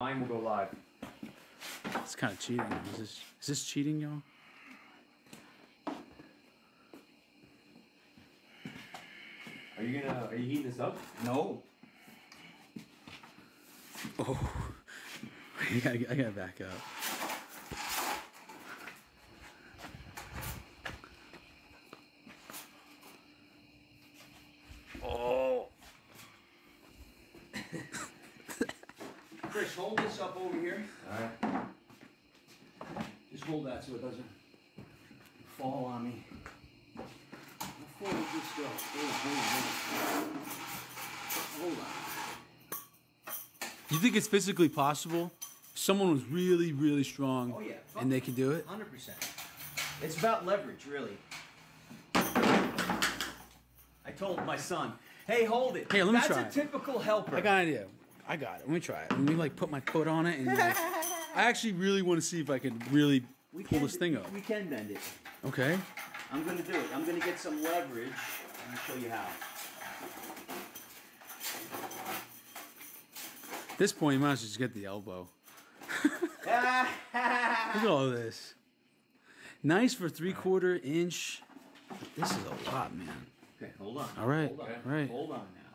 Mine will go live. It's kind of cheating. Is this is this cheating, y'all? Are you gonna? Are you heating this up? No. Oh, I gotta, I gotta back up. Oh, Chris, hold this up over here. All right. Just hold that so it doesn't fall on me. How far does this go? Hold, on. you think it's physically possible? Someone was really, really strong, Oh, yeah. and they could do it. 100%. It's about leverage, really. I told my son, hey, hold it. Hey, let me That's try a typical helper. I got an idea. I got it. Let me try it. Let me like put my foot on it, and like, I actually really want to see if I could really we pull can, this thing up. We can bend it. Okay. I'm going to do it. I'm going to get some leverage and show you how. At this point, you might as well just get the elbow. Look at all this. Nice for three quarter inch. This is a lot, man. Okay, hold on. All right, Hold on. all right. Hold on now.